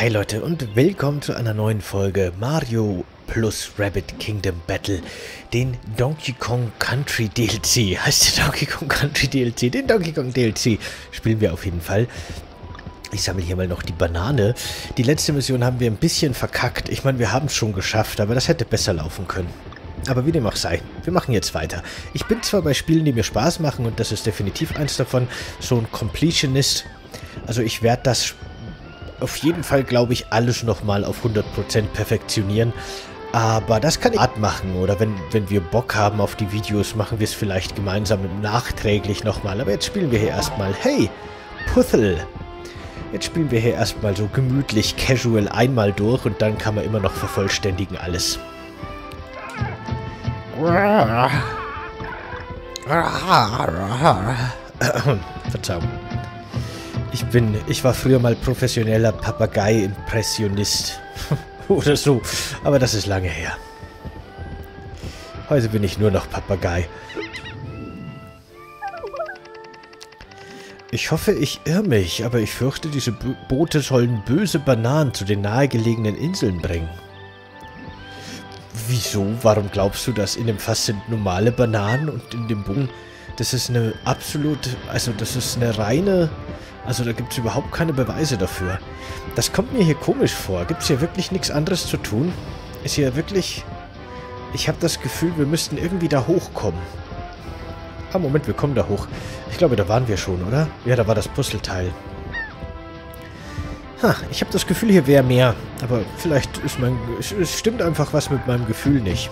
Hi Leute und willkommen zu einer neuen Folge Mario plus Rabbit Kingdom Battle, den Donkey Kong Country DLC. Heißt der Donkey Kong Country DLC? Den Donkey Kong DLC spielen wir auf jeden Fall. Ich sammle hier mal noch die Banane. Die letzte Mission haben wir ein bisschen verkackt. Ich meine, wir haben es schon geschafft, aber das hätte besser laufen können. Aber wie dem auch sei, wir machen jetzt weiter. Ich bin zwar bei Spielen, die mir Spaß machen, und das ist definitiv eins davon, so ein Completionist. Also ich werde das auf jeden Fall, glaube ich, alles nochmal auf 100% perfektionieren. Aber das kann ich Art machen oder wenn, wenn wir Bock haben auf die Videos, machen wir es vielleicht gemeinsam nachträglich nochmal. Aber jetzt spielen wir hier erstmal, hey, Puzzle. Jetzt spielen wir hier erstmal so gemütlich, casual einmal durch und dann kann man immer noch vervollständigen alles. Verzeihung. Ich bin, ich war früher mal professioneller Papagei-Impressionist. Oder so. Aber das ist lange her. Heute bin ich nur noch Papagei. Ich hoffe, ich irre mich, aber ich fürchte, diese Bo Boote sollen böse Bananen zu den nahegelegenen Inseln bringen. Wieso? Warum glaubst du, dass in dem Fass sind normale Bananen und in dem Bogen... Das ist eine absolut... Also das ist eine reine also da gibt es überhaupt keine Beweise dafür. Das kommt mir hier komisch vor. Gibt es hier wirklich nichts anderes zu tun? Ist hier wirklich... Ich habe das Gefühl, wir müssten irgendwie da hochkommen. Ah, Moment, wir kommen da hoch. Ich glaube, da waren wir schon, oder? Ja, da war das Puzzleteil. Ha, ich habe das Gefühl, hier wäre mehr. Aber vielleicht ist mein... Es stimmt einfach was mit meinem Gefühl nicht.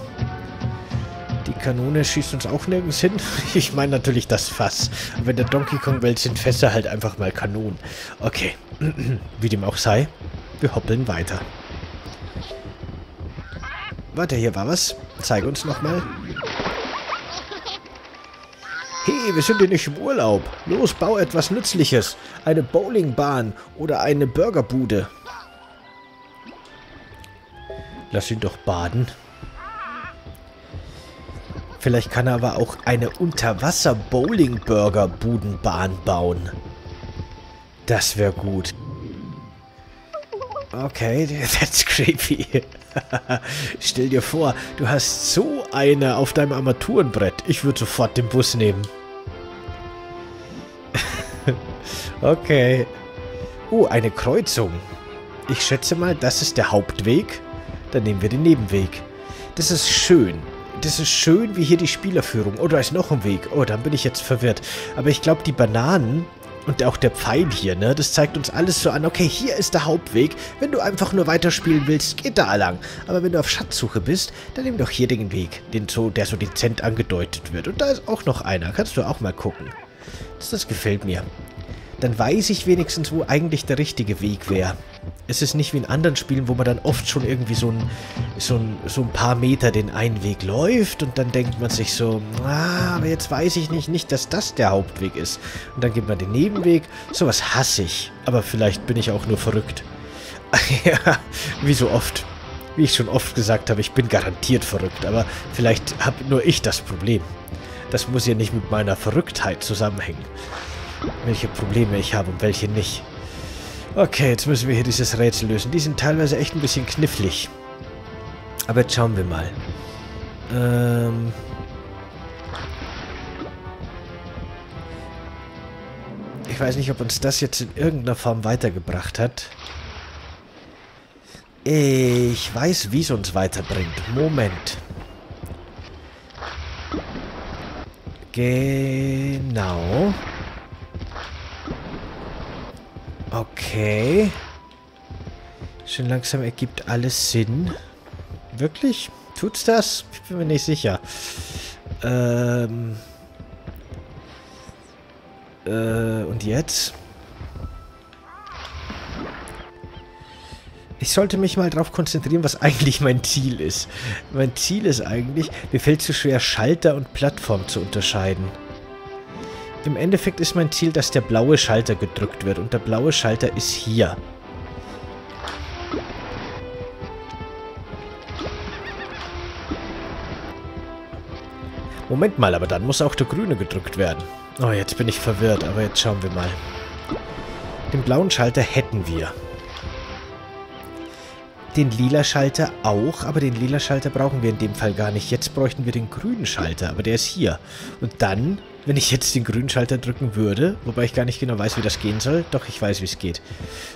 Kanone schießt uns auch nirgends hin. Ich meine natürlich das Fass. Aber in der Donkey Kong Welt sind Fässer halt einfach mal Kanonen. Okay. Wie dem auch sei. Wir hoppeln weiter. Warte, hier war was. Zeig uns nochmal. Hey, wir sind hier nicht im Urlaub. Los, bau etwas Nützliches. Eine Bowlingbahn oder eine Burgerbude. Lass ihn doch baden. Vielleicht kann er aber auch eine Unterwasser-Bowling-Burger-Budenbahn bauen. Das wäre gut. Okay, that's creepy. Stell dir vor, du hast so eine auf deinem Armaturenbrett. Ich würde sofort den Bus nehmen. okay. Uh, eine Kreuzung. Ich schätze mal, das ist der Hauptweg. Dann nehmen wir den Nebenweg. Das ist schön das ist schön wie hier die Spielerführung. Oh, da ist noch ein Weg. Oh, dann bin ich jetzt verwirrt. Aber ich glaube, die Bananen und auch der Pfeil hier, ne, das zeigt uns alles so an. Okay, hier ist der Hauptweg. Wenn du einfach nur weiterspielen willst, geht da lang. Aber wenn du auf Schatzsuche bist, dann nimm doch hier den Weg, den so, der so dezent angedeutet wird. Und da ist auch noch einer. Kannst du auch mal gucken. Das, das gefällt mir dann weiß ich wenigstens, wo eigentlich der richtige Weg wäre. Es ist nicht wie in anderen Spielen, wo man dann oft schon irgendwie so ein, so ein, so ein paar Meter den einen Weg läuft und dann denkt man sich so, ah, aber jetzt weiß ich nicht, nicht, dass das der Hauptweg ist. Und dann geht man den Nebenweg. Sowas hasse ich. Aber vielleicht bin ich auch nur verrückt. ja, wie so oft. Wie ich schon oft gesagt habe, ich bin garantiert verrückt, aber vielleicht habe nur ich das Problem. Das muss ja nicht mit meiner Verrücktheit zusammenhängen welche Probleme ich habe und welche nicht. Okay, jetzt müssen wir hier dieses Rätsel lösen. Die sind teilweise echt ein bisschen knifflig. Aber jetzt schauen wir mal. Ähm... Ich weiß nicht, ob uns das jetzt in irgendeiner Form weitergebracht hat. Ich weiß, wie es uns weiterbringt. Moment. Genau. Okay. Schon langsam ergibt alles Sinn. Wirklich? Tut's das? Ich bin mir nicht sicher. Ähm. Äh, und jetzt? Ich sollte mich mal darauf konzentrieren, was eigentlich mein Ziel ist. Mein Ziel ist eigentlich, mir fällt zu schwer, Schalter und Plattform zu unterscheiden. Im Endeffekt ist mein Ziel, dass der blaue Schalter gedrückt wird. Und der blaue Schalter ist hier. Moment mal, aber dann muss auch der grüne gedrückt werden. Oh, jetzt bin ich verwirrt, aber jetzt schauen wir mal. Den blauen Schalter hätten wir. den lila Schalter auch, aber den lila Schalter brauchen wir in dem Fall gar nicht. Jetzt bräuchten wir den grünen Schalter, aber der ist hier. Und dann, wenn ich jetzt den grünen Schalter drücken würde, wobei ich gar nicht genau weiß, wie das gehen soll, doch ich weiß, wie es geht,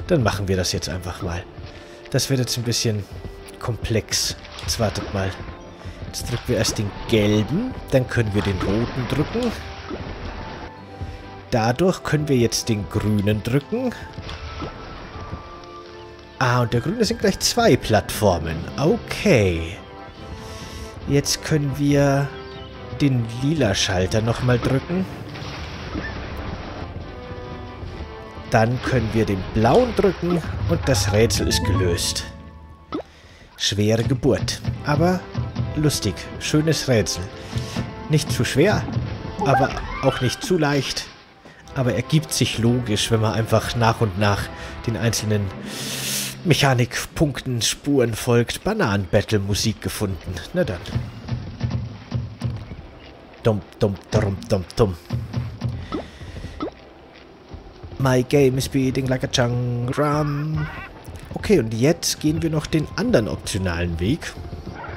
dann machen wir das jetzt einfach mal. Das wird jetzt ein bisschen komplex. Jetzt wartet mal. Jetzt drücken wir erst den gelben, dann können wir den roten drücken. Dadurch können wir jetzt den grünen drücken. Ah, und der grüne sind gleich zwei Plattformen. Okay. Jetzt können wir den lila Schalter nochmal drücken. Dann können wir den blauen drücken und das Rätsel ist gelöst. Schwere Geburt. Aber lustig. Schönes Rätsel. Nicht zu schwer, aber auch nicht zu leicht. Aber ergibt sich logisch, wenn man einfach nach und nach den einzelnen Mechanikpunkten, Spuren folgt. Bananen-Battle-Musik gefunden. Na dann. Dum, dum, dum, dum, dum. My game is beating like a chung drum. Okay, und jetzt gehen wir noch den anderen optionalen Weg.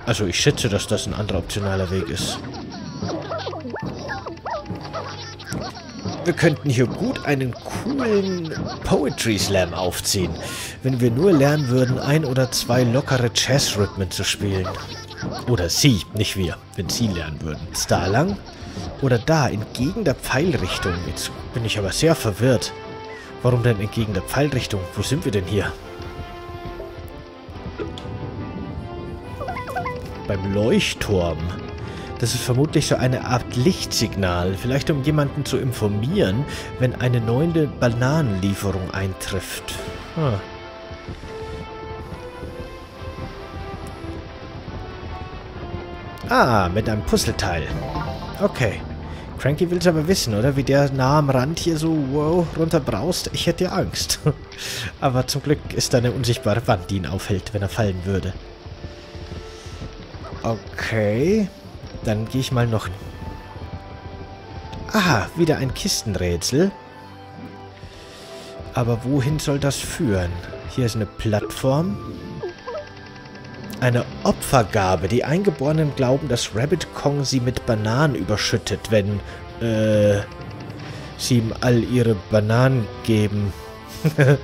Also ich schätze, dass das ein anderer optionaler Weg ist. Wir könnten hier gut einen coolen Poetry Slam aufziehen, wenn wir nur lernen würden, ein oder zwei lockere Jazz-Rhythmen zu spielen. Oder sie, nicht wir, wenn sie lernen würden. Da lang? Oder da, entgegen der Pfeilrichtung. Jetzt bin ich aber sehr verwirrt. Warum denn entgegen der Pfeilrichtung? Wo sind wir denn hier? Beim Leuchtturm. Das ist vermutlich so eine Art Lichtsignal, vielleicht um jemanden zu informieren, wenn eine neue Bananenlieferung eintrifft. Hm. Ah, mit einem Puzzleteil. Okay. Cranky will es aber wissen, oder? Wie der nah am Rand hier so wow, runterbraust. Ich hätte ja Angst. aber zum Glück ist da eine unsichtbare Wand, die ihn aufhält, wenn er fallen würde. Okay. Dann gehe ich mal noch... Aha, wieder ein Kistenrätsel. Aber wohin soll das führen? Hier ist eine Plattform. Eine Opfergabe. Die Eingeborenen glauben, dass Rabbit Kong sie mit Bananen überschüttet, wenn äh, sie ihm all ihre Bananen geben.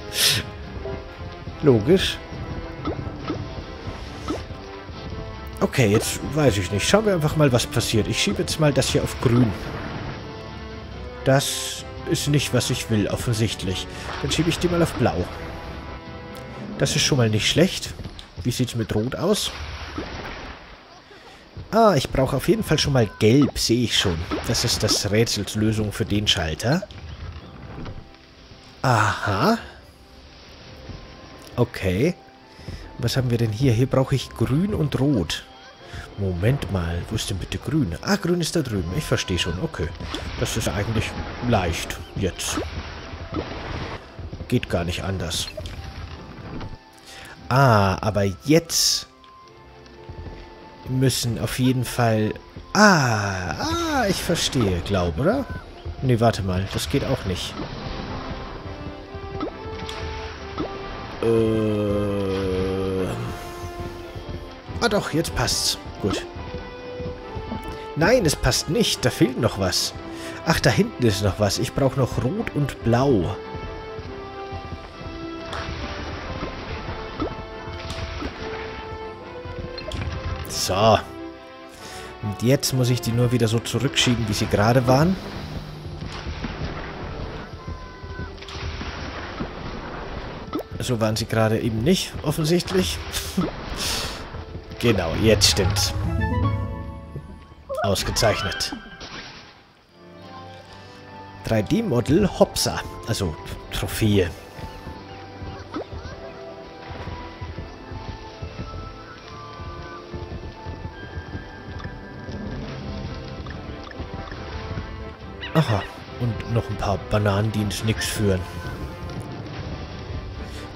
Logisch. Okay, jetzt weiß ich nicht. Schauen wir einfach mal, was passiert. Ich schiebe jetzt mal das hier auf grün. Das ist nicht, was ich will, offensichtlich. Dann schiebe ich die mal auf blau. Das ist schon mal nicht schlecht. Wie sieht es mit rot aus? Ah, ich brauche auf jeden Fall schon mal gelb, sehe ich schon. Das ist das Rätselslösung für den Schalter. Aha. Okay. Was haben wir denn hier? Hier brauche ich grün und rot. Moment mal, wo ist denn bitte grün? Ah, grün ist da drüben. Ich verstehe schon. Okay. Das ist eigentlich leicht. Jetzt. Geht gar nicht anders. Ah, aber jetzt müssen auf jeden Fall... Ah, ah, ich verstehe, glaube, oder? Nee, warte mal. Das geht auch nicht. Äh... Ah doch, jetzt passt's. Gut. Nein, es passt nicht. Da fehlt noch was. Ach, da hinten ist noch was. Ich brauche noch Rot und Blau. So. Und jetzt muss ich die nur wieder so zurückschieben, wie sie gerade waren. So waren sie gerade eben nicht, offensichtlich. Genau, jetzt stimmt's. Ausgezeichnet. 3D-Model Hopsa. Also Trophäe. Aha. Und noch ein paar Bananen, die ins Nix führen.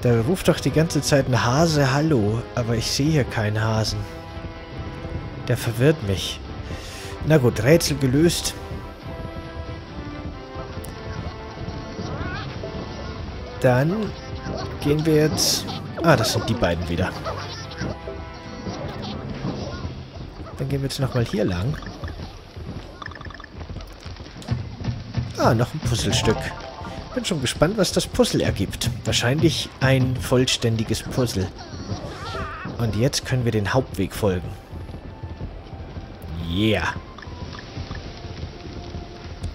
Da ruft doch die ganze Zeit ein Hase Hallo, aber ich sehe hier keinen Hasen. Der verwirrt mich. Na gut, Rätsel gelöst. Dann gehen wir jetzt... Ah, das sind die beiden wieder. Dann gehen wir jetzt nochmal hier lang. Ah, noch ein Puzzlestück. Bin schon gespannt, was das Puzzle ergibt. Wahrscheinlich ein vollständiges Puzzle. Und jetzt können wir den Hauptweg folgen. Yeah.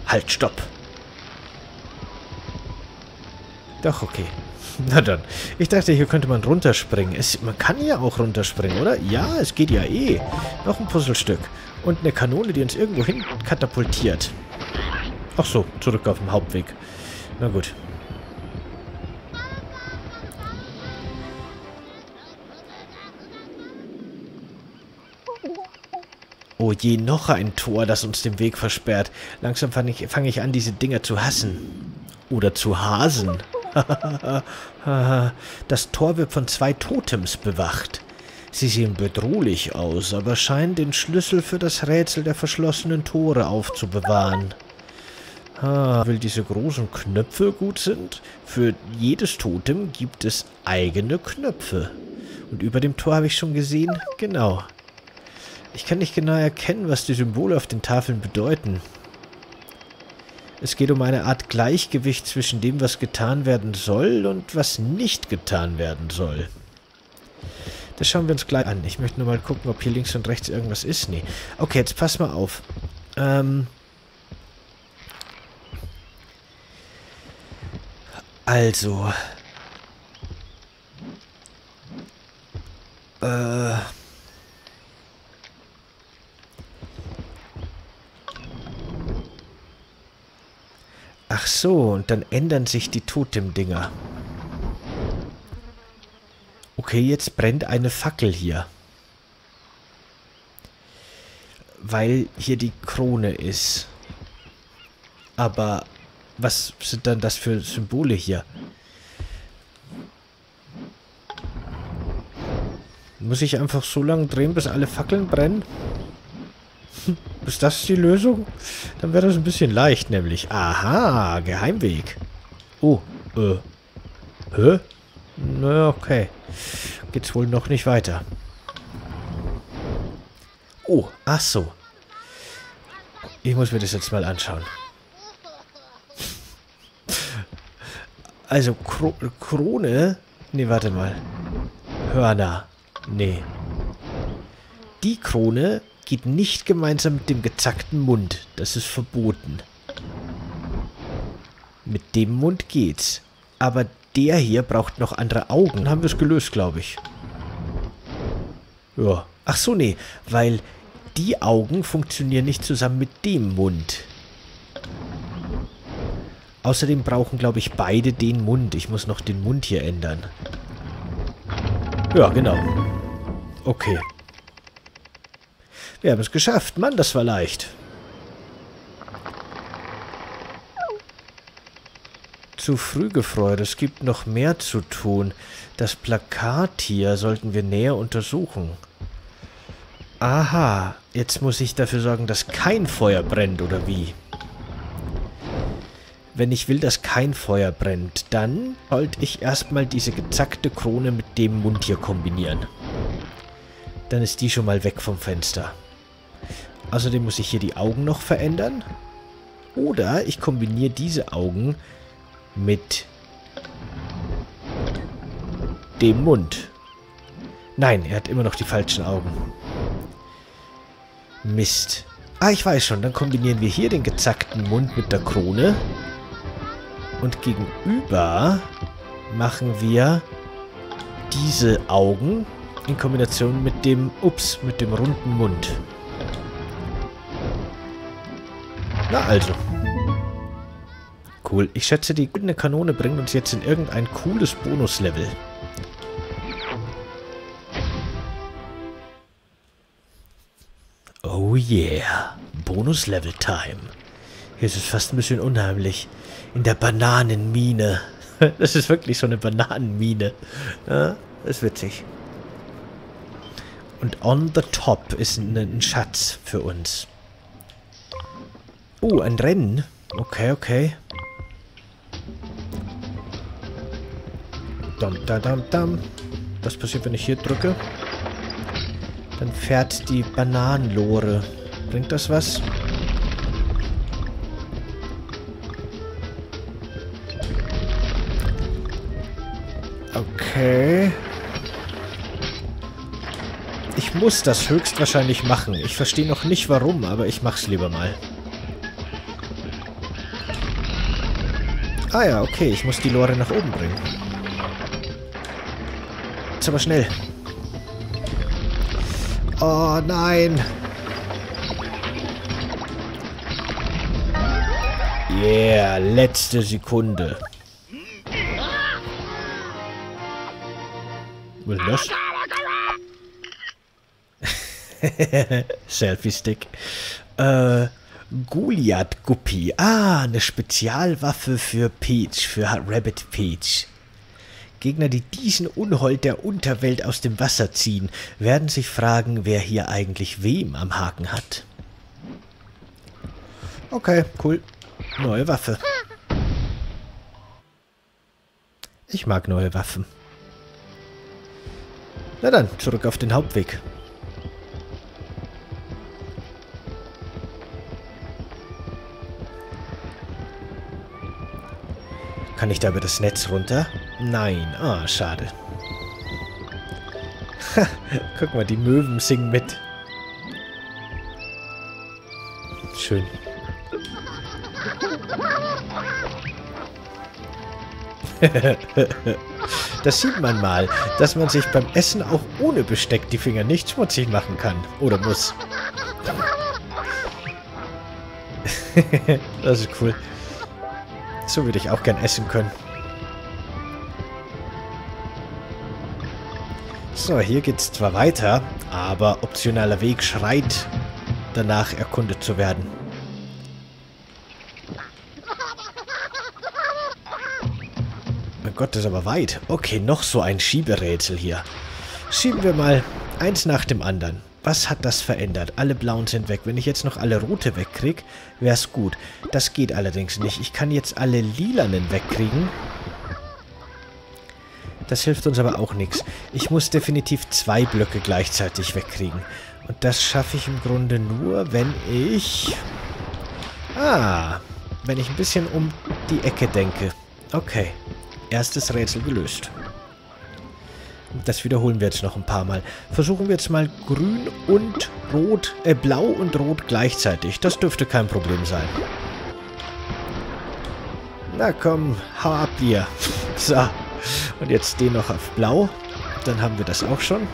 Halt, stopp. Doch, okay. Na dann. Ich dachte, hier könnte man runterspringen. Es, man kann ja auch runterspringen, oder? Ja, es geht ja eh. Noch ein Puzzlestück. Und eine Kanone, die uns irgendwo hin katapultiert. Ach so, zurück auf dem Hauptweg. Na gut. Oh je, noch ein Tor, das uns den Weg versperrt. Langsam fange ich, fang ich an, diese Dinger zu hassen. Oder zu hasen. das Tor wird von zwei Totems bewacht. Sie sehen bedrohlich aus, aber scheinen den Schlüssel für das Rätsel der verschlossenen Tore aufzubewahren. Ah, weil diese großen Knöpfe gut sind? Für jedes Totem gibt es eigene Knöpfe. Und über dem Tor habe ich schon gesehen, genau. Ich kann nicht genau erkennen, was die Symbole auf den Tafeln bedeuten. Es geht um eine Art Gleichgewicht zwischen dem, was getan werden soll und was nicht getan werden soll. Das schauen wir uns gleich an. Ich möchte nur mal gucken, ob hier links und rechts irgendwas ist. Nee. Okay, jetzt pass mal auf. Ähm... Also. Äh. Ach so, und dann ändern sich die Totem-Dinger. Okay, jetzt brennt eine Fackel hier. Weil hier die Krone ist. Aber was sind dann das für Symbole hier? Muss ich einfach so lange drehen, bis alle Fackeln brennen? Ist das die Lösung? Dann wäre das ein bisschen leicht, nämlich. Aha, Geheimweg. Oh, äh. Hä? Na, okay. Geht's wohl noch nicht weiter. Oh, ach so. Ich muss mir das jetzt mal anschauen. Also, Kro Krone? Nee, warte mal. Hörner. Nee. Die Krone geht nicht gemeinsam mit dem gezackten Mund. Das ist verboten. Mit dem Mund geht's. Aber der hier braucht noch andere Augen. Haben wir es gelöst, glaube ich. Ja. Ach so, nee. Weil die Augen funktionieren nicht zusammen mit dem Mund. Außerdem brauchen, glaube ich, beide den Mund. Ich muss noch den Mund hier ändern. Ja, genau. Okay. Wir haben es geschafft. Mann, das war leicht. Zu früh gefreut. Es gibt noch mehr zu tun. Das Plakat hier sollten wir näher untersuchen. Aha, jetzt muss ich dafür sorgen, dass kein Feuer brennt, oder wie? Wenn ich will, dass kein Feuer brennt, dann sollte ich erstmal diese gezackte Krone mit dem Mund hier kombinieren. Dann ist die schon mal weg vom Fenster. Außerdem muss ich hier die Augen noch verändern. Oder ich kombiniere diese Augen mit dem Mund. Nein, er hat immer noch die falschen Augen. Mist. Ah, ich weiß schon. Dann kombinieren wir hier den gezackten Mund mit der Krone. Und gegenüber machen wir diese Augen in Kombination mit dem, ups, mit dem runden Mund. Na also. Cool. Ich schätze, die goldene Kanone bringt uns jetzt in irgendein cooles Bonuslevel. Oh yeah. Bonuslevel-Time. Hier ist es fast ein bisschen unheimlich. In der Bananenmine. Das ist wirklich so eine Bananenmine. Ja, das ist witzig. Und on the top ist ein, ein Schatz für uns. Oh, ein Rennen. Okay, okay. Dam, dam, dam, dam. Was passiert, wenn ich hier drücke? Dann fährt die Bananenlore. Bringt das was? Okay. Ich muss das höchstwahrscheinlich machen. Ich verstehe noch nicht warum, aber ich mach's lieber mal. Ah ja, okay. Ich muss die Lore nach oben bringen. Jetzt aber schnell. Oh nein. Yeah, letzte Sekunde. Ist das? Selfie-Stick. Äh, Goliath-Guppy. Ah, eine Spezialwaffe für Peach, für Rabbit Peach. Gegner, die diesen Unhold der Unterwelt aus dem Wasser ziehen, werden sich fragen, wer hier eigentlich wem am Haken hat. Okay, cool. Neue Waffe. Ich mag neue Waffen. Na dann, zurück auf den Hauptweg. Kann ich da über das Netz runter? Nein. Ah, schade. Guck mal, die Möwen singen mit. Schön. Das sieht man mal, dass man sich beim Essen auch ohne Besteck die Finger nicht schmutzig machen kann. Oder muss. das ist cool. So würde ich auch gern essen können. So, hier geht's zwar weiter, aber optionaler Weg schreit danach erkundet zu werden. Gott, das ist aber weit. Okay, noch so ein Schieberätsel hier. Schieben wir mal eins nach dem anderen. Was hat das verändert? Alle blauen sind weg. Wenn ich jetzt noch alle rote wegkriege, wäre es gut. Das geht allerdings nicht. Ich kann jetzt alle lilanen wegkriegen. Das hilft uns aber auch nichts. Ich muss definitiv zwei Blöcke gleichzeitig wegkriegen. Und das schaffe ich im Grunde nur, wenn ich... Ah, wenn ich ein bisschen um die Ecke denke. Okay. Erstes Rätsel gelöst. Das wiederholen wir jetzt noch ein paar Mal. Versuchen wir jetzt mal grün und rot, äh, blau und rot gleichzeitig. Das dürfte kein Problem sein. Na komm, hau ab dir. So. Und jetzt den noch auf blau. Dann haben wir das auch schon.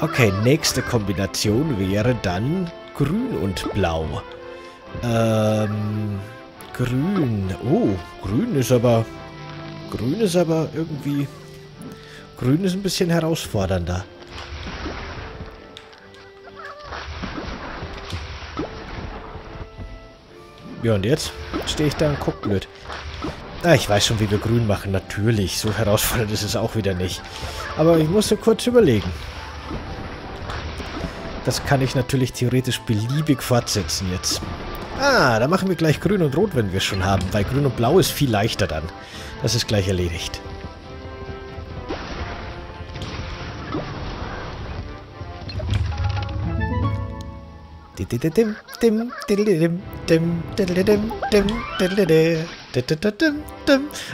Okay, nächste Kombination wäre dann grün und blau. Ähm... Grün. Oh, grün ist aber... Grün ist aber irgendwie... Grün ist ein bisschen herausfordernder. Ja, und jetzt stehe ich da und guck blöd. Ah, ich weiß schon, wie wir grün machen. Natürlich. So herausfordernd ist es auch wieder nicht. Aber ich musste kurz überlegen. Das kann ich natürlich theoretisch beliebig fortsetzen jetzt. Ah, da machen wir gleich grün und rot, wenn wir es schon haben. Weil grün und blau ist viel leichter dann. Das ist gleich erledigt.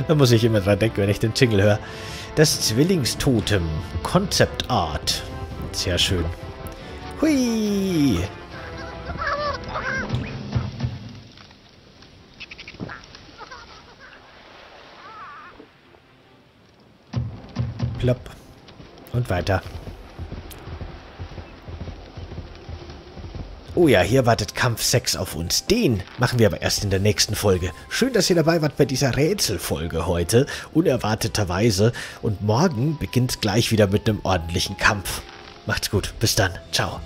Da muss ich immer dran denken, wenn ich den Jingle höre. Das Zwillingstotem. Concept Art. Sehr schön. Hui! Plopp. Und weiter. Oh ja, hier wartet Kampf 6 auf uns. Den machen wir aber erst in der nächsten Folge. Schön, dass ihr dabei wart bei dieser Rätselfolge heute, unerwarteterweise. Und morgen beginnt gleich wieder mit einem ordentlichen Kampf. Macht's gut, bis dann, ciao.